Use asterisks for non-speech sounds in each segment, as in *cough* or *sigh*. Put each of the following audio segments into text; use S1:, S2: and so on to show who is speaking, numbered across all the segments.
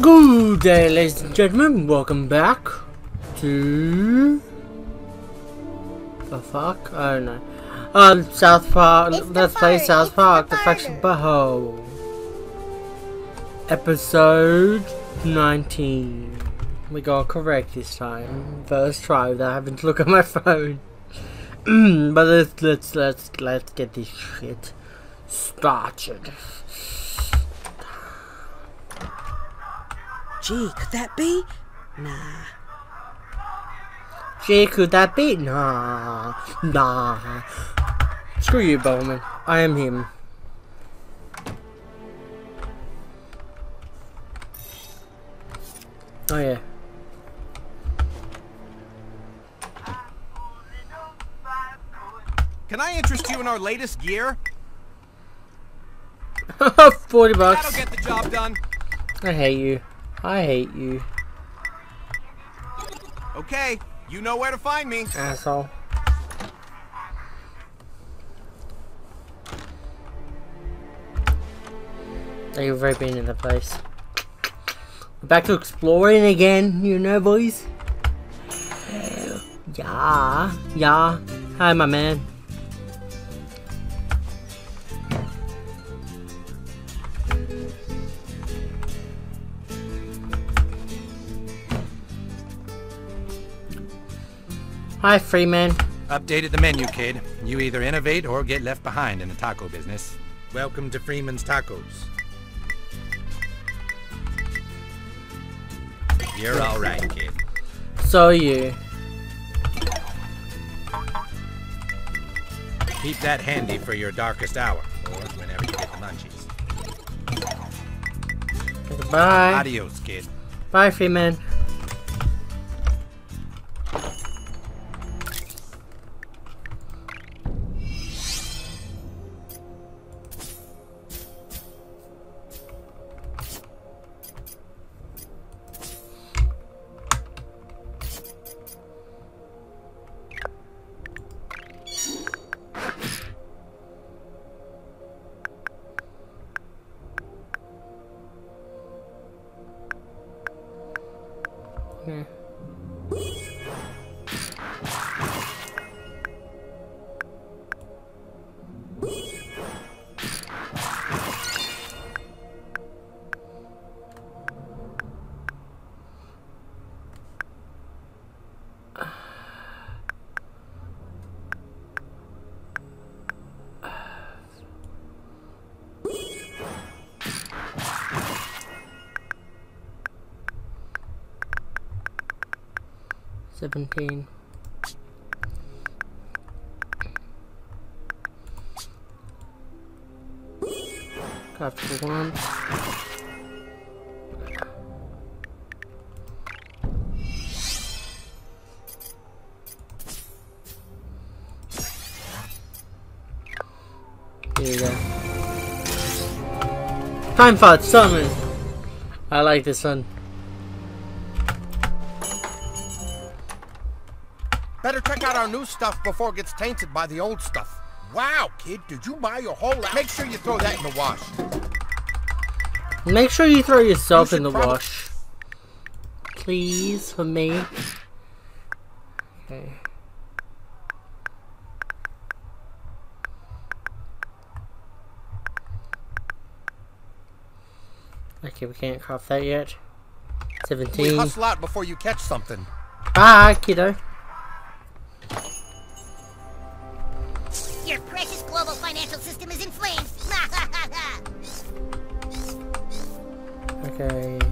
S1: Good day, ladies and gentlemen. Welcome back to the fuck. I don't know. Um, South Park.
S2: It's
S1: Let's play South
S2: it's the
S1: Park: The
S2: fire.
S1: Fraction Butthole. Episode 19. We got correct this time. First try without having to look at my *laughs* phone. *clears throat* but let's let's let's let's get this shit started.
S3: Gee, could that be? Nah.
S1: Gee, could that be? Nah, nah. Screw you, Bowman. I am him. Oh yeah.
S4: Can I interest you in our latest gear? *laughs*
S1: Forty bucks.
S4: That'll get the job done.
S1: I hate you. I hate you,
S4: Okay, you know where to find me.
S1: asshole. Thank you for being in the place. We're back to exploring again, you know, boys. Yeah, yeah. Hi, my man. Hi, Freeman.
S5: Updated the menu, kid. You either innovate or get left behind in the taco business. Welcome to Freeman's Tacos. You're all right, kid.
S1: So are you.
S5: Keep that handy for your darkest hour, or whenever you get the munchies.
S1: Bye.
S5: Adios, kid.
S1: Bye, Freeman. 17. Capture 1. Here we go. Time for summon! I like this one.
S4: Out our new stuff before it gets tainted by the old stuff. Wow, kid, did you buy your whole Make sure you throw that in the wash.
S1: Make sure you throw yourself
S4: You
S1: in the wash. Please, for me. Okay. Okay, we can't craft that yet. 17.
S4: We
S1: 17.
S4: hustle out before you catch something.
S1: Bye, kiddo. Okay. *clears throat*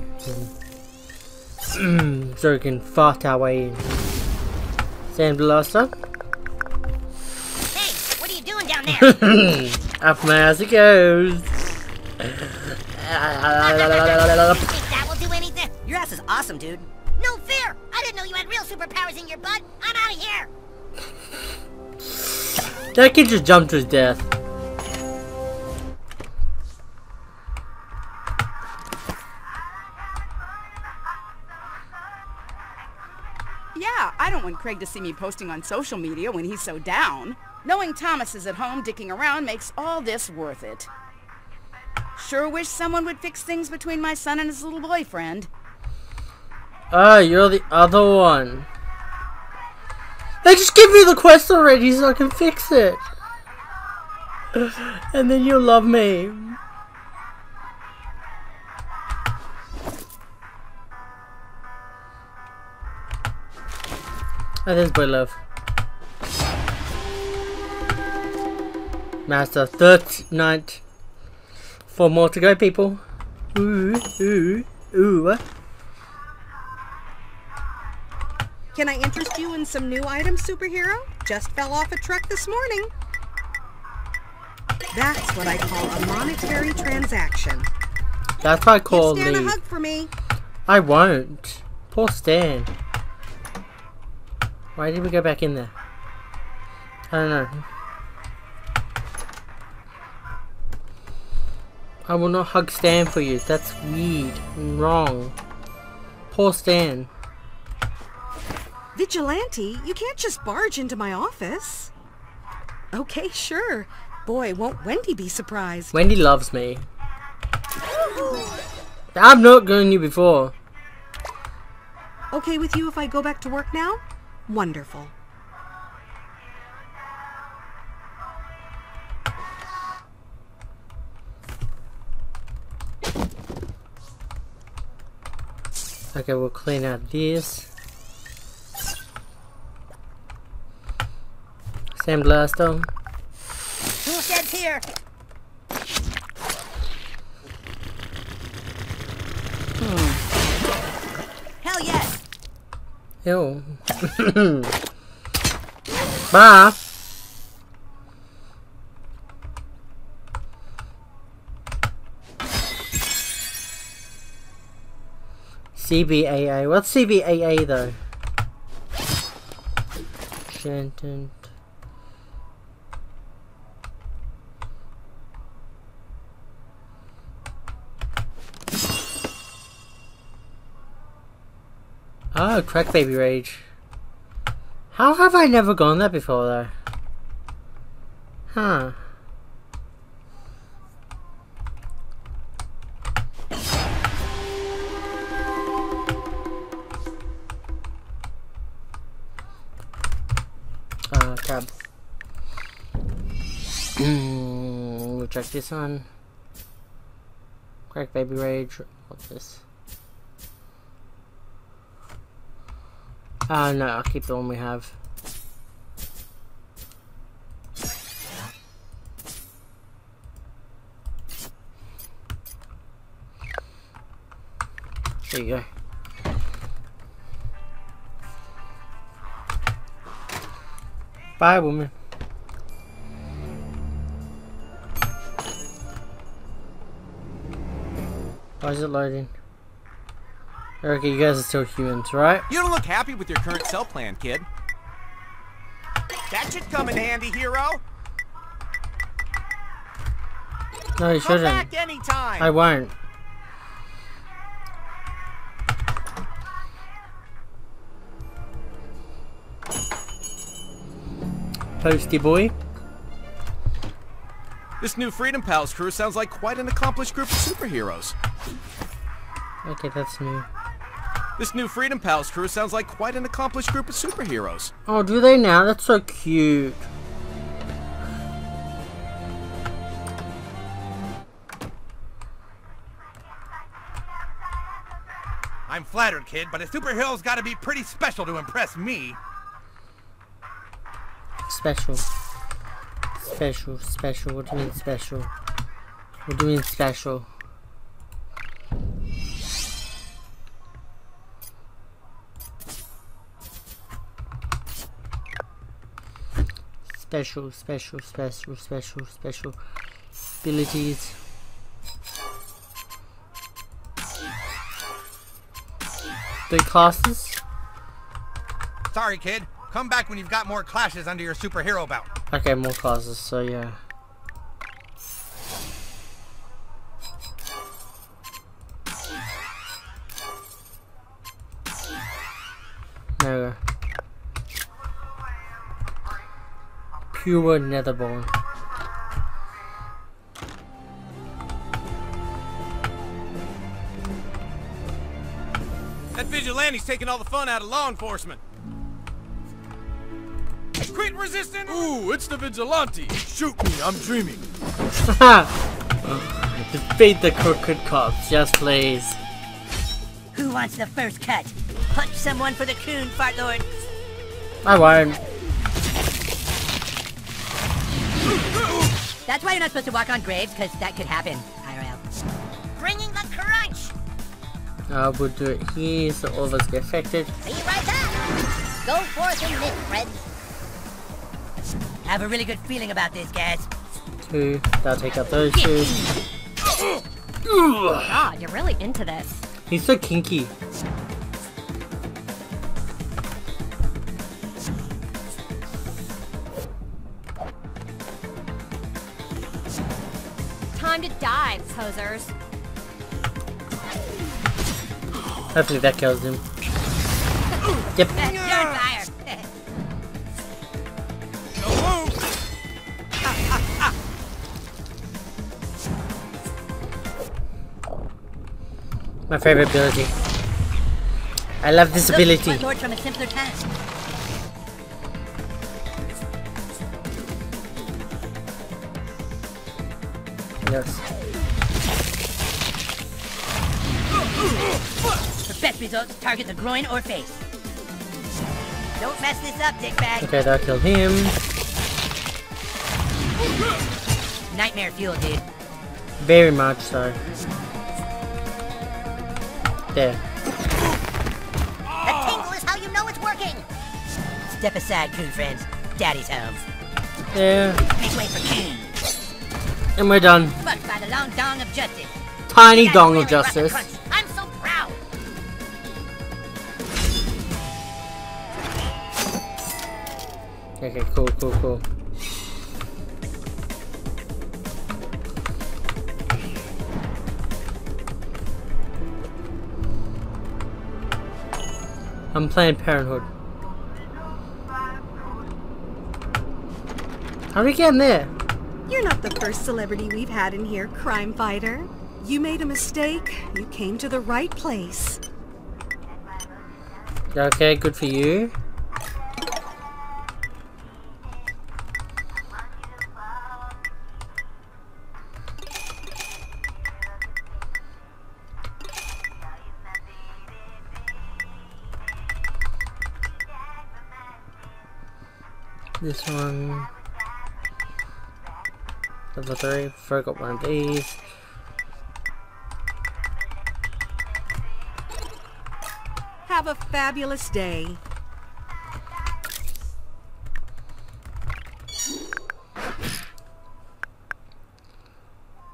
S1: So we can fart our way in. Sandblaster.
S2: hey, what are you doing down there? *laughs*
S1: Up my ass it goes.
S2: that will do anything?
S3: Your ass is awesome, dude.
S2: No fear! I didn't know you had real superpowers in your butt. I'm out of here.
S1: That kid just jumped to his death.
S6: I don't want Craig to see me posting on social media when he's so down. Knowing Thomas is at home dicking around makes all this worth it. sure wish someone would fix things between my son and his little boyfriend.
S1: Oh, you're the other one. They just give me the quest already so I can fix it. *laughs* And then you'll love me. There's boy love. Master, third night. Four more to go, people. Ooh, ooh, ooh.
S7: Can I interest you in some new items, superhero? Just fell off a truck this morning. That's what I call a monetary transaction.
S1: That's what I
S7: Give
S1: call
S7: Stan a hug for me.
S1: I won't. Poor Stan. Why did we go back in there? I don't know. I will not hug Stan for you. That's weird and wrong. Poor Stan.
S7: Vigilante, you can't just barge into my office. Okay, sure. Boy, won't Wendy be surprised.
S1: Wendy loves me. I've not known you before.
S7: Okay with you if I go back to work now? Wonderful.
S1: Okay, we'll clean out this. Sandblaster.
S2: Tool shed's here. Hmm. Hell yes.
S1: Ew. *laughs* Bye. CBAA. What's CBAA though? Shanton. Oh, crack baby rage. How have I never gone there before though? Huh. Uh, tab. Mm, we'll check this one. Crack baby rage. What's this? Uh, no, I'll keep the one we have. There you go. Bye, woman. Why is it loading? Okay, you guys are still humans, right?
S8: You don't look happy with your current cell plan, kid. That should come in handy, hero.
S1: No, you
S8: Come
S1: shouldn't.
S8: back anytime.
S1: I won't. Posty boy.
S8: This new Freedom Pals crew sounds like quite an accomplished group of superheroes.
S1: Okay, that's new.
S8: This new Freedom Pals crew sounds like quite an accomplished group of superheroes.
S1: Oh, do they now? That's so cute.
S5: I'm flattered, kid, but a superhero's gotta be pretty special to impress me.
S1: Special. Special, special. What do you mean special? What do you mean special? Special, special, special, special, special abilities. Three classes?
S5: Sorry, kid. Come back when you've got more clashes under your superhero belt.
S1: Okay, more classes, so yeah. pure nether bone.
S8: That vigilante's taking all the fun out of law enforcement. Quit resisting!
S9: Ooh, it's the vigilante! Shoot me, I'm dreaming. *laughs*
S1: Defeat the crooked cops, yes please.
S2: Who wants the first cut? Punch someone for the coon, Fartlord.
S1: I won't.
S2: That's why you're not supposed to walk on graves, because that could happen, IRL. Bringing the crunch!
S1: I will do it here so all of us get affected.
S2: Be right back! Go forth and live, friends. Have a really good feeling about this, guys.
S1: Two. That'll take out those two. *laughs*
S10: God, you're really into this.
S1: He's so kinky.
S10: Posers.
S1: Hopefully that kills him. Yep. *laughs*
S2: You're on fire!
S1: My favorite ability. I love this ability.
S2: Lord from a simpler task.
S1: Yes.
S2: For best results, target the groin or face. Don't mess this up, dickbag.
S1: Okay, that killed him.
S2: Nightmare fuel, dude.
S1: Very much so. There.
S2: The tingle is how you know it's working. Step aside, coon friends. Daddy's home.
S1: There.
S2: Make way for coon.
S1: And we're done.
S2: Fucked by the long dong of justice.
S1: Tiny dong of justice. Okay, cool, cool, cool. I'm playing Parenthood. How are we getting there?
S7: You're not the first celebrity we've had in here, crime fighter. You made a mistake. You came to the right place.
S1: Okay, good for you. This one. Level 3. Forgot one of these.
S7: Have a fabulous day.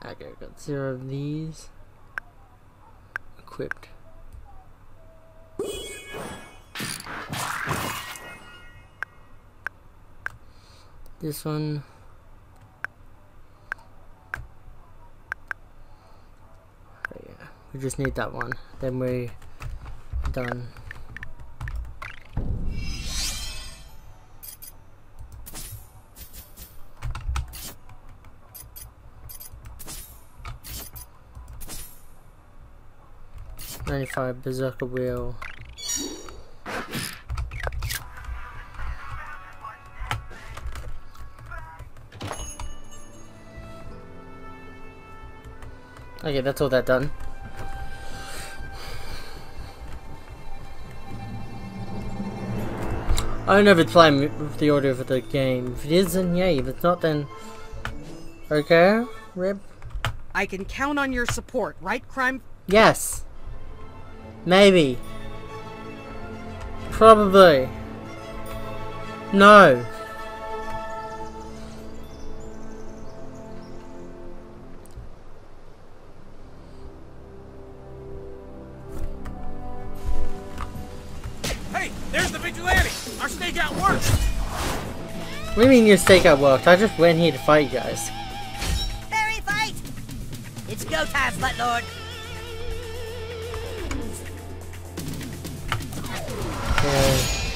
S1: Okay, got zero of these. Equipped. This one. Yeah, we just need that one. Then we're done. Ninety-five berserker wheel. Okay, that's all that done. I don't know if it's playing with the order of the game. If it is, then yay. If it's not, then... Okay, Rip?
S7: I can count on your support, right, crime?
S1: Yes. Maybe. Probably. No.
S8: Our stakeout worked!
S1: What do you mean your stakeout worked? I just went here to fight you guys.
S2: Fairy fight! It's go time, Slut Lord.
S1: Okay.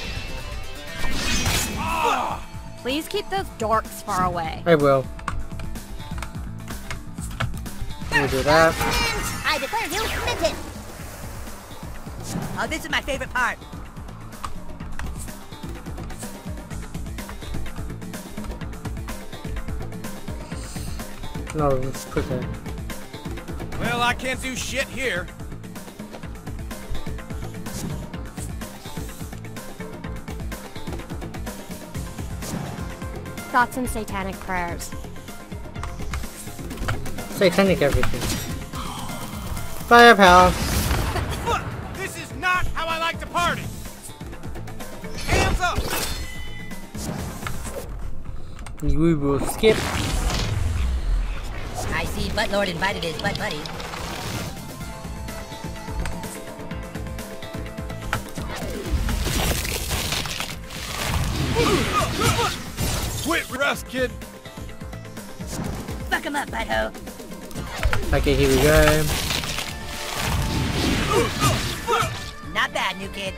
S10: Please keep those dorks far away.
S1: I will. We'll do that.
S2: I declare you smitten. Oh, this is my favorite part.
S1: No, let's put that.
S8: Well, I can't do shit here.
S10: Thoughts and satanic prayers.
S1: Satanic everything. Firepower.
S8: This is not how I like to party. Hands up!
S1: We will skip.
S2: I see Buttlord invited his butt buddy.
S9: Quit rest, kid.
S2: Fuck him up, butthole.
S1: Okay, here we go.
S2: Not bad, new kid.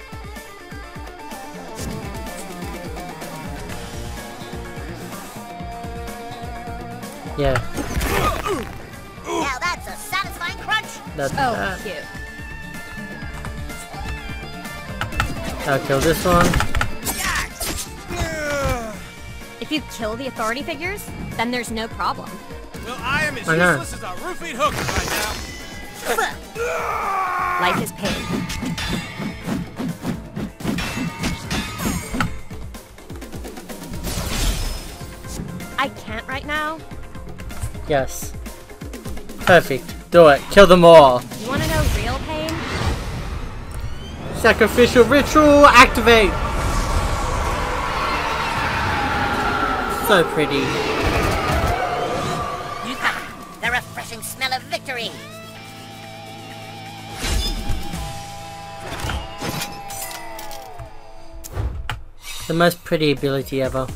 S1: Yeah,
S2: that's
S10: Oh,
S1: that.
S10: cute.
S1: I'll kill this one.
S10: If you kill the authority figures, then there's no problem.
S8: Well, I am as
S1: I know.
S8: useless as a roofied hooker right now.
S10: Life is pain. I can't right now.
S1: Yes. Perfect. Do it. Kill them all.
S10: You wanna know real pain?
S1: Sacrificial ritual activate. So pretty.
S2: You got the refreshing smell of victory.
S1: The most pretty ability ever.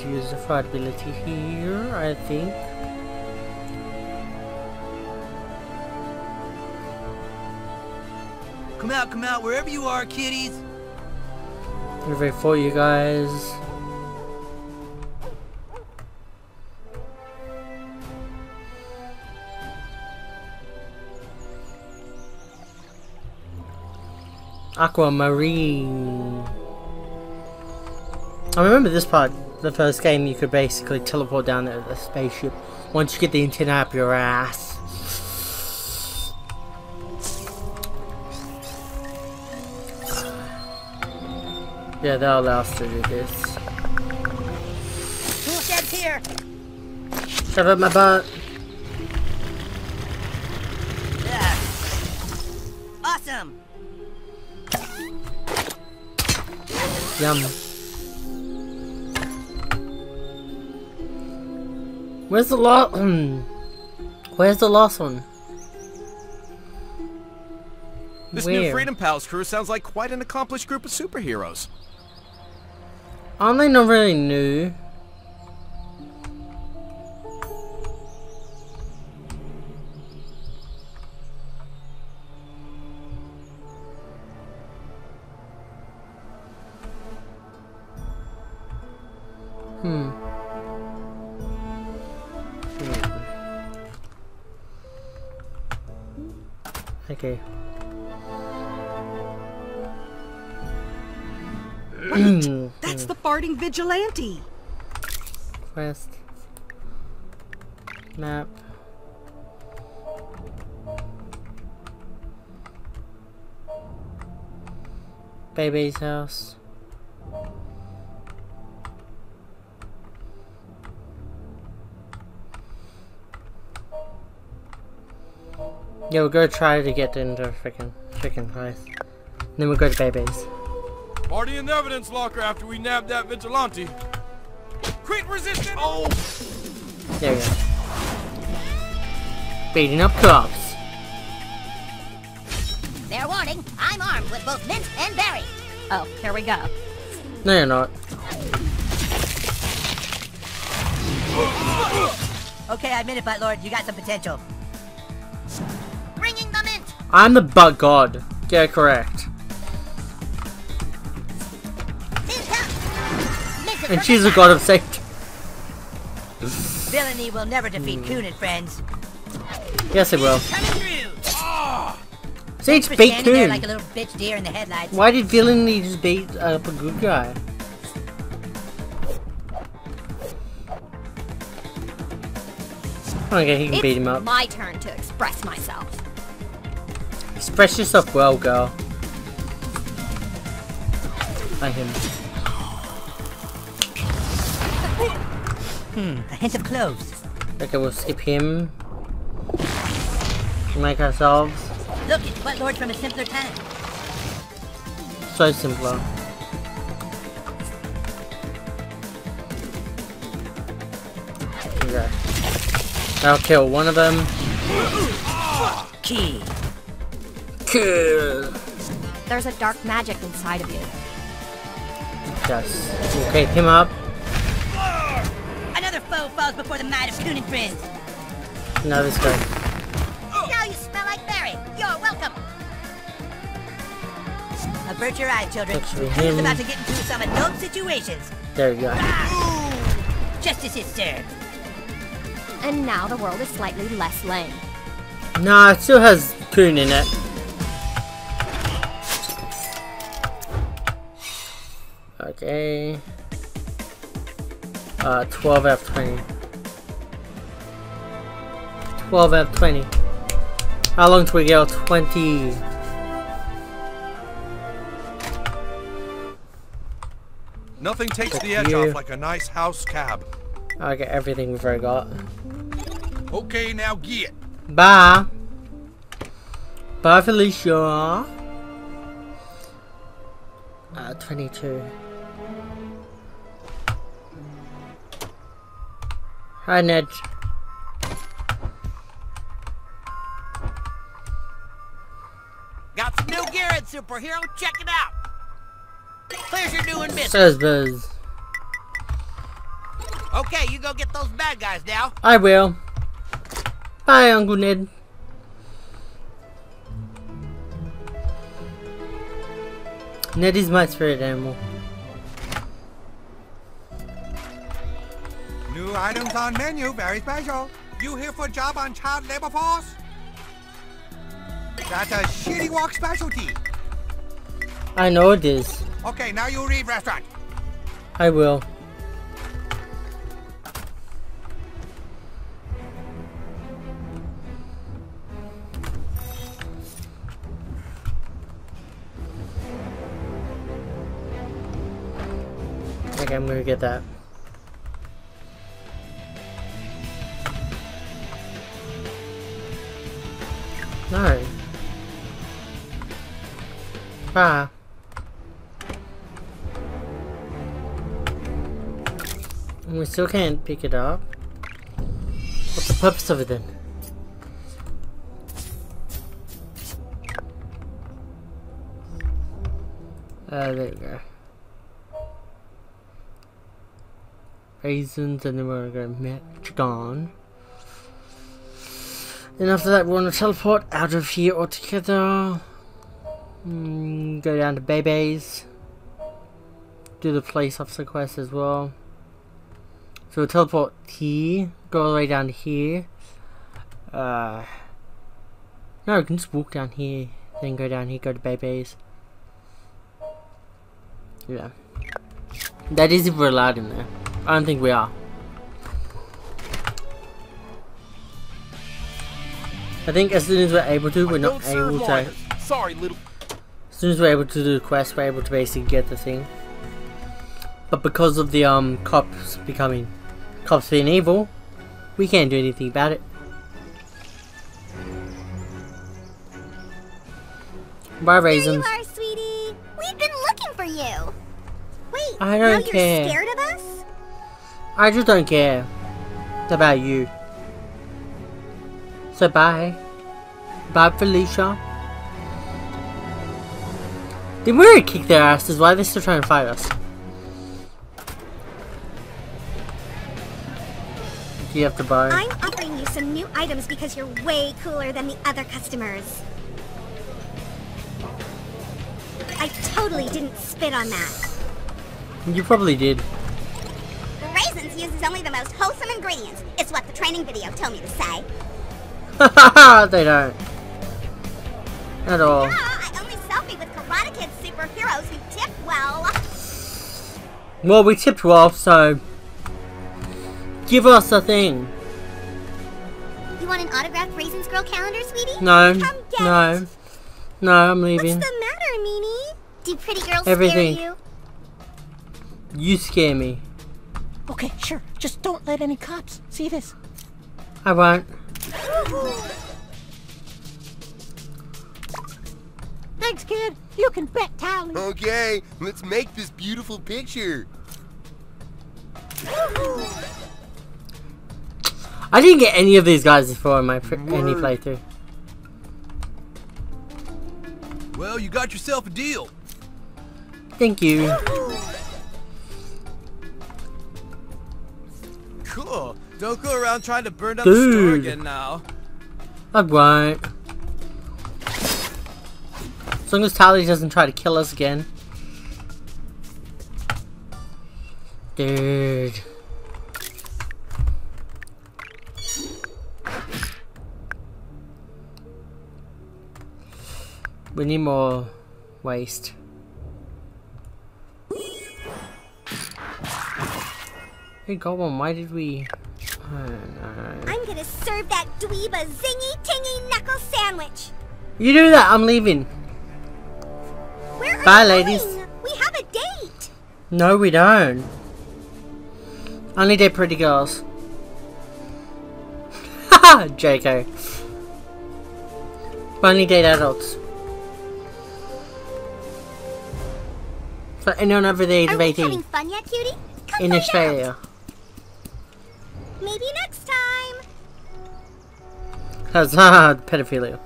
S1: To use the flight ability here, I think.
S3: Come out, come out, wherever you are, kiddies.
S1: Moving for you guys. Aquamarine. I remember this part, the first game, you could basically teleport down to the spaceship once you get the antenna up your ass. Yeah, they'll allow us to do this.
S2: Shed's here.
S1: Shove up my butt.
S2: Awesome.
S1: Yum. Where's the last? Hmm. Where's the last one?
S8: This
S1: Where?
S8: new Freedom Pals crew sounds like quite an accomplished group of superheroes.
S1: Aren't they not really new? Okay. Hmm.
S7: That's the farting vigilante.
S1: Quest. Map. Baby's house. Yeah, we'll go try to get into a freaking chicken place. Then we'll go to baby's.
S9: Party in the evidence locker after we nab that vigilante.
S8: Quit resisting! Oh!
S1: There we go. Beating up cops.
S2: Fair warning, I'm armed with both mint and berry.
S10: Oh, here we go.
S1: No, you're not.
S2: Okay, I admit it, but Lord, You got some potential. Bringing the mint.
S1: I'm the bug god. Get it correct. And she's a god of safety.
S2: Villainy will never defeat
S1: Hmm.
S2: Coon and friends.
S1: Yes, it will.
S2: Coming it's
S1: beat Coon.
S2: like a little bitch deer in the headlights.
S1: Why did villainy just beat up a good guy? Okay, he can
S10: It's
S1: beat him up.
S10: my turn to express myself.
S1: Express yourself well, girl. Like him.
S2: Hmm, a hint of cloves.
S1: Okay, we'll skip him. Make ourselves
S2: Look, it's Butt Lord from a simpler time.
S1: so simpler. Okay. I'll kill one of them.
S2: Key.
S1: Kill.
S10: There's a dark magic inside of you.
S1: Yes. Okay, him up.
S2: Another foe falls before the might of Coon and friends.
S1: Now this guy.
S2: Now you smell like Barry. You're welcome. Avert your eyes, children.
S1: Actually,
S2: Coon's
S1: him-
S2: about to get into some adult situations.
S1: There you go. Ah!
S2: Justice is served.
S10: And now the world is slightly less lame.
S1: Nah, it still has Coon in it. Okay. Uh, 12F20. 12F20. How long do we go? 20.
S4: Nothing takes the edge
S1: you.
S4: off like a nice house cab.
S1: I get everything we've already got.
S4: Okay, now get.
S1: Bye. Bye, Felicia. Uh, 22. Hi, Ned.
S2: Got some new gear in, superhero. Check it out. Pleasure doing business.
S1: Says Buzz.
S2: Okay, you go get those bad guys now.
S1: I will. Bye, Uncle Ned. Ned is my spirit animal.
S5: Items on menu, very special. You here for a job on child labor force? That's a shitty walk specialty.
S1: I know this.
S5: Okay, now you read restaurant.
S1: I will. Okay, I'm gonna get that. Bye. We still can't pick it up. What's the purpose of it then? Uh, there we go. Raisins, and then we're gonna match gone. Then after that, we're gonna teleport out of here altogether. Mm, go down to Bebe's. Do the police officer quest as well. So we'll teleport here, go all the way down to here. Uh, no, we can just walk down here, then go down here, go to Bebe's. Yeah. That is if we're allowed in there. I don't think we are. I think as soon as we're able to, we're not able to.
S9: Sorry, little.
S1: As soon as we're able to do the quest, we're able to basically get the thing. But because of the um cops becoming cops being evil, we can't do anything about it. Bye, raisins.
S11: There you are, sweetie. We've been looking for you. Wait,
S1: I don't
S11: you're
S1: care.
S11: scared of us?
S1: I just don't care about you. So bye. Bye, Felicia. Did we already kick their asses? Why are they still trying to fight us? Do you have to buy?
S11: I'm offering you some new items because you're way cooler than the other customers. I totally didn't spit on that.
S1: You probably did.
S11: Raisins uses only the most wholesome ingredients. It's what the training video told me to say. *laughs*
S1: they don't. At all.
S11: Yeah, Well,
S1: we tipped well, so give us a thing.
S11: You want an autographed Raisins Girl calendar, sweetie?
S1: No, no,
S11: it.
S1: no. I'm leaving.
S11: What's the matter, Meanie? Do pretty girls
S1: Everything.
S11: scare you?
S1: You scare me.
S2: Okay, sure. Just don't let any cops see this.
S1: I won't. *gasps* *gasps* *gasps* *laughs*
S2: Thanks, kid. You can bet Tally.
S12: Okay, let's make this beautiful picture.
S1: I didn't get any of these guys before in my pr any playthrough.
S3: Well, you got yourself a deal.
S1: Thank you.
S8: Cool. Don't go around trying to burn down the store again now.
S1: I won't. As long as Tally doesn't try to kill us again. Dude. We need more waste. Hey, Goblin, why did we... Know.
S11: I'm gonna serve that dweeb a zingy tingy knuckle sandwich.
S1: You do that, I'm leaving. Bye, ladies.
S11: We have a date.
S1: No, we don't. Only date pretty girls. *laughs* Haha, JK. Only date adults. For anyone over the age
S11: Are
S1: of
S11: we
S1: 18
S11: having fun yet, cutie? Come
S1: in Australia.
S11: out. Maybe next time.
S1: That's ah, *laughs* pedophilia.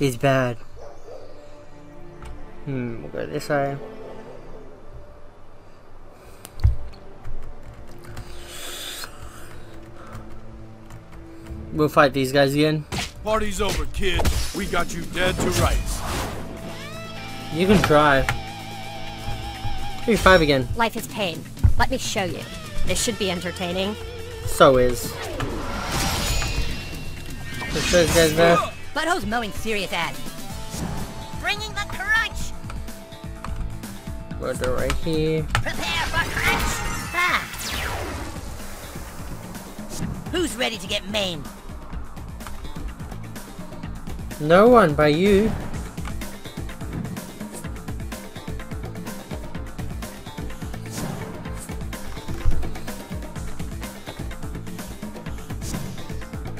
S1: Is bad. Hmm, we'll go this way. We'll fight these guys again.
S9: Party's over, kid. We got you dead to rights.
S1: You can try. Three five again.
S10: Life is pain. Let me show you. This should be entertaining.
S1: So is. Let's those guys there.
S2: Butthole's mowing serious ass.
S1: Right here.
S2: Prepare for crunch. Ah. Who's ready to get maimed?
S1: No one by you.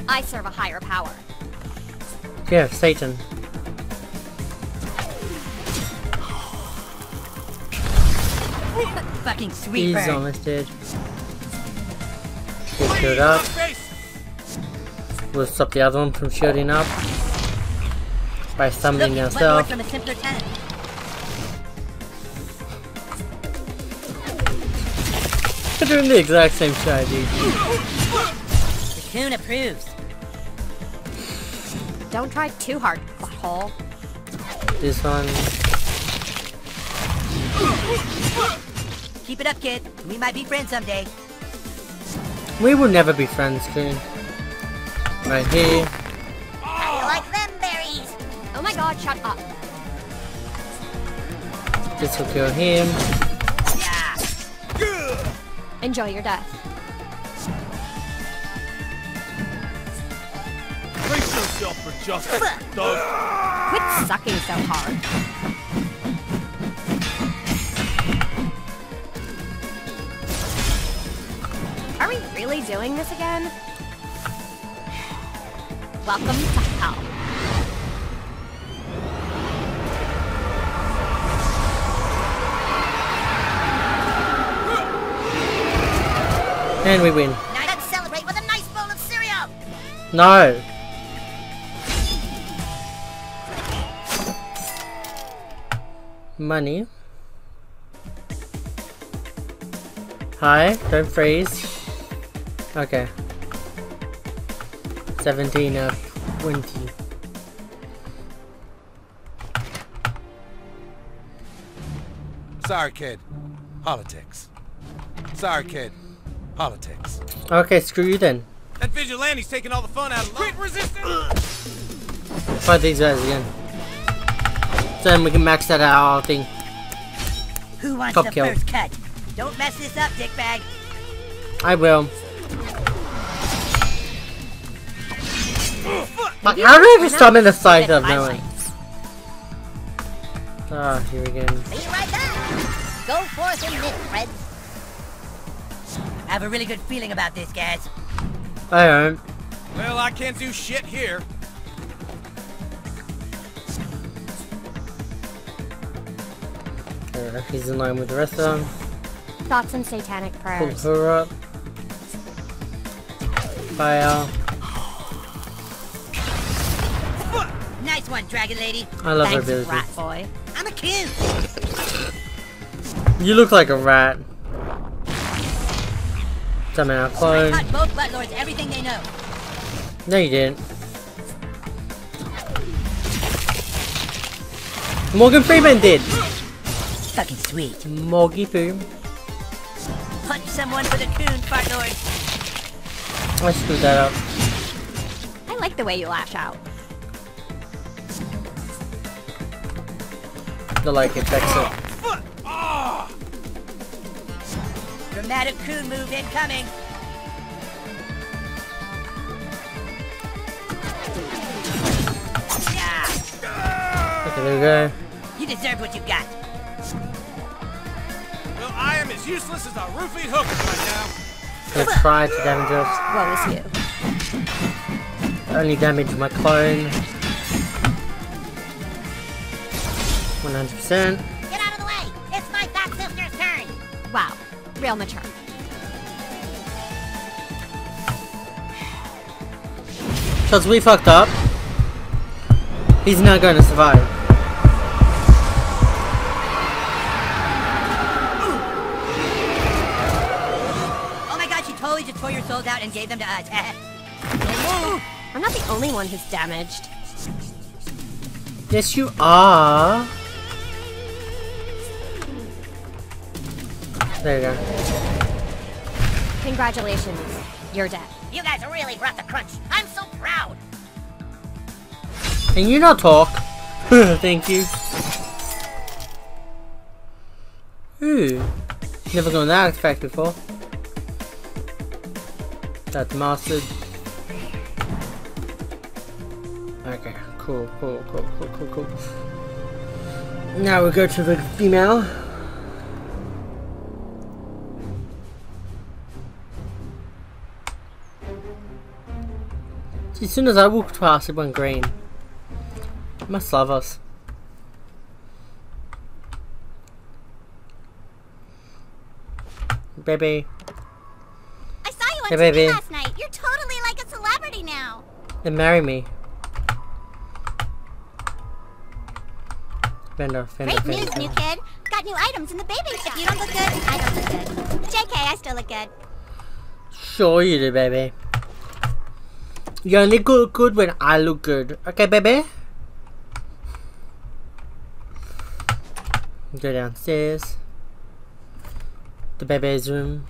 S10: I serve a higher power.
S1: Yeah, Satan.
S2: Fucking sweet
S1: He's almost dead. Get shielded up. We'll stop the other one from shooting up. By summoning
S2: Look, one more
S1: yourself.
S2: from a simpler tenant.
S1: They're doing the exact same do.
S2: Cocoon approves.
S10: Don't try too hard, butthole.
S1: This one.
S2: Keep it up, kid. We might be friends someday.
S1: We will never be friends, kid. Right here.
S2: How you like them berries?
S10: Oh my god, shut up.
S1: This will kill him.
S10: Enjoy your death.
S9: Brace yourself for justice, Doug.
S10: Quit sucking so hard. Doing this again? Welcome to hell.
S1: And we win.
S2: Now let's celebrate with a nice bowl of cereal.
S1: No. Money. Hi, don't freeze. Okay. 17 of 20.
S5: Sorry, kid. Politics. Sorry, kid. Politics.
S1: Okay, screw you then.
S8: That vigilante's taking all the fun out of Quit resisting!
S1: Fight these guys again. So then we can max that out our thing.
S2: Who wants
S1: Top
S2: the
S1: kill.
S2: first cut? Don't mess this up, dickbag.
S1: I will. But how did I just summon the sight of no one? Ah, here again.
S2: Be right back. Go forth and live, Fred. I have a really good feeling about this, guys.
S1: I don't.
S8: Well, I can't do shit here.
S1: Uh, he's in line with the rest of them.
S10: Thoughts and satanic prayers.
S1: Pull
S10: prayers.
S1: her up. Fire.
S2: One, Dragon Lady.
S1: I love her
S10: Thanks,
S1: ability.
S10: rat boy.
S2: I'm a kid.
S1: You look like a rat. Summon our
S2: I
S1: clone.
S2: taught both Buttlords everything they know.
S1: No, you didn't. Morgan Freeman did.
S2: Fucking sweet.
S1: Morgy Boom.
S2: Punch someone for the coon, Buttlord.
S1: I screwed that up.
S10: I like the way you lash out.
S1: The like it, fix it.
S2: Dramatic coon move incoming.
S1: Okay, there we go.
S2: you deserve what you got.
S8: Well, I am as useless as a roofied hooker right now.
S1: Let's try to damage us.
S10: Woe is you.
S1: Only damage my clone. 100%.
S2: Get out of the way. It's my fat sister's turn.
S10: Wow. Real mature.
S1: Because we fucked up. He's not going to survive.
S2: Oh my god, she totally just tore your souls out and gave them to us. *laughs*
S10: I'm not the only one who's damaged.
S1: Yes, you are. There you go.
S10: Congratulations. You're dead.
S2: you guys really brought the crunch. I'm so proud.
S1: Can you not talk? *laughs* Thank you. Ooh. Never gone that artifact before. That's mastered. Okay, cool, cool, cool, cool, cool, cool. Now we go to the female. As soon as I walked past, it went green. Must love us. Baby.
S11: I saw you on
S1: Hey,
S11: TV
S1: baby.
S11: last night. You're totally like a celebrity now.
S1: Then marry me. Fender, fender,
S11: Great
S1: fender.
S11: news, new kid. Got new items in the baby shop. If you don't look good, I don't look good. JK, I still look good.
S1: Sure you do, baby. You only look good when I look good. Okay, baby? Go downstairs. The baby's room.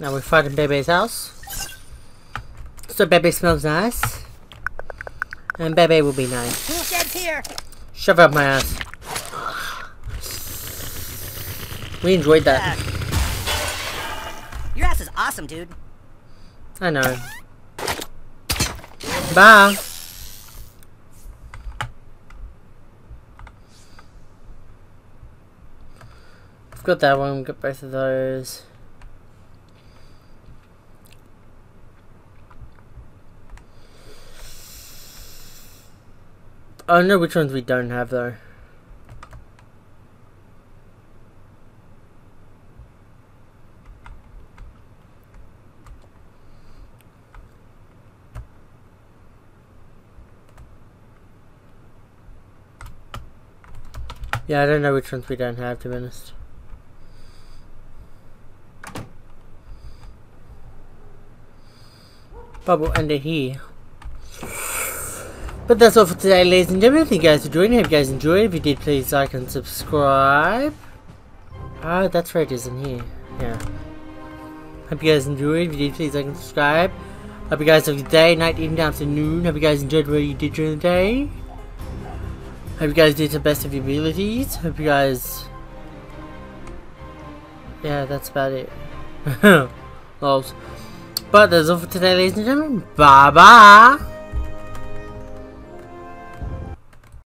S1: Now we're fighting baby's house. So baby smells nice. And baby will be nice.
S2: Here.
S1: Shove up my ass. We enjoyed that.
S2: Your ass is awesome, dude.
S1: I know. Bye. I've got that one, got both of those. I don't know which ones we don't have though. Yeah, I don't know which ones we don't have to be honest. End it here. But that's all for today, ladies and gentlemen. Thank you guys for joining. Hope you guys enjoyed. If you did, please like and subscribe. Ah, that's right, isn't he? Yeah. Hope you guys enjoyed. If you did, please like and subscribe. Hope you guys have a good day, night, evening, afternoon. Noon. Hope you guys enjoyed what you did during the day. Hope you guys did the best of your abilities. Hope you guys... Yeah, that's about it. *laughs* Lols. But that's all for today, ladies and gentlemen. Bye-bye!